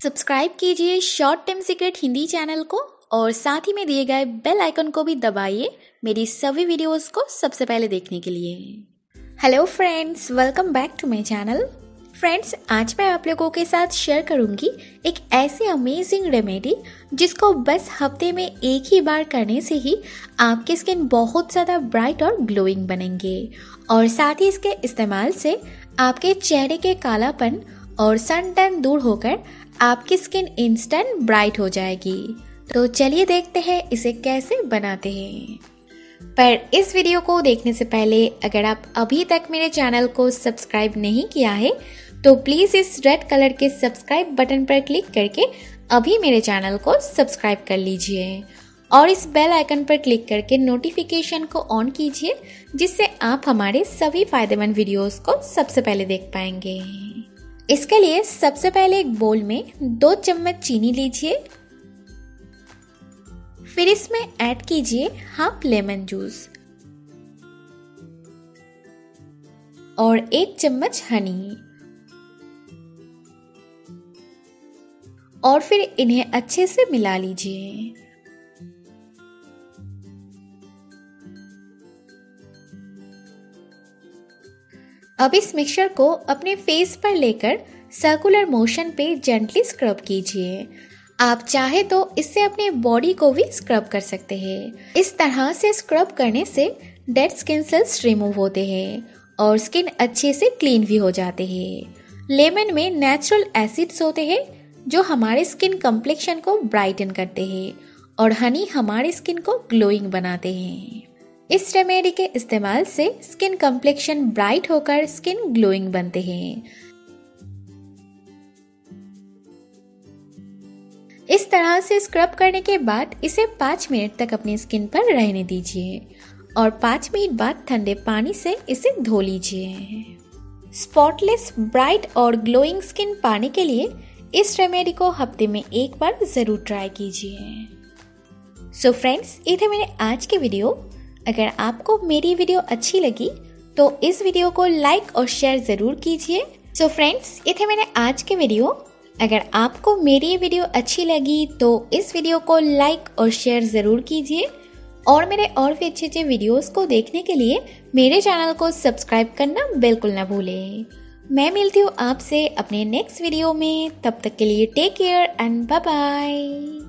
Subscribe कीजिए short time secret Hindi channel को और साथ ही में दिए गए बेल आइकन को भी दबाइए मेरी सभी वीडियोस को सबसे पहले देखने के लिए। Hello friends welcome back to my channel friends आज मैं आप लोगों के साथ शेयर करूँगी एक ऐसी अमेजिंग रेमेडी जिसको बस हफ़्ते में एक ही बार करने से ही आपकी स्किन बहुत ज़्यादा ब्राइट और ग्लोइंग बनेंगे। और साथ ही इसके इस्तेमाल से आपके चेहरे के कालापन और सन टन दूर होकर आपकी स्किन इंस्टेंट ब्राइट हो जाएगी। तो चलिए देखते हैं इसे कैसे बनाते हैं। पर इस वीडियो को देखने से पहले अगर आप अभी तक मेरे चैनल को सब्सक्राइब नहीं किया है तो प्लीज़ इस रेड कलर के सब्सक्राइब बटन पर क्लिक करके अभी मेरे चैनल को सब्सक्राइब कर लीजिए। और इस बेल आइकन पर क्लिक करके नोटिफिकेशन को ऑन कीजिए, जिससे आप हमारे सभी फ़ायदेमंद वीडियोस को सबसे पहले देख पाएँगे। इसके लिए सबसे पहले एक बोल में दो चम्मच चीनी लीजिए। फिर इसमें ऐड कीजिए हाफ़ लेमन जूस और एक चम्मच हनी और फिर इन्हें अच्छे से मिला लीजिए। अब इस मिक्सचर को अपने फेस पर लेकर सर्कुलर मोशन पे जेंटली स्क्रब कीजिए। आप चाहे तो इससे अपने बॉडी को भी स्क्रब कर सकते हैं। इस तरह से स्क्रब करने से डेड स्किन सेल्स रिमूव होते हैं और स्किन अच्छे से क्लीन भी हो जाते हैं। लेमन में नेचुरल एसिड्स होते हैं, जो हमारे स्किन कम्प्लेक्शन को ब्राइटन करते हैं और हनी हमारे स्किन को ग्लोइंग बनाते हैं। इस रेमेडी के इस्तेमाल से स्किन कम्प्लेक्शन ब्राइट होकर स्किन ग्लोइंग बनते हैं। इस तरह से स्क्रब करने के बाद इसे पाँच मिनट तक अपनी स्किन पर रहने दीजिए और पाँच मिनट बाद ठंडे पानी से इसे धो लीजिए। स्पॉटलेस ब्राइट और ग्लोइंग स्किन पाने के लिए इस रेमेडी को हफ़्ते में एक बार ज़रूर ट्राई कीजिए। सो फ्रेंड्स ये थे मेरे आज के वीडियो अगर आपको मेरी वीडियो अच्छी लगी तो इस वीडियो को लाइक और शेयर ज़रूर कीजिए। सो फ्रेंड्स ये थे मेरे आज के वीडियो। अगर आपको मेरी वीडियो अच्छी लगी तो इस वीडियो को लाइक और शेयर ज़रूर कीजिए। और मेरे और भी अच्छे अच्छे वीडियोस को देखने के लिए मेरे चैनल को सब्सक्राइब करना बिल्कुल ना भूलें। मैं मिलती हूँ आपसे अपने नेक्स्ट वीडियो में। तब तक के लिए take care and bye bye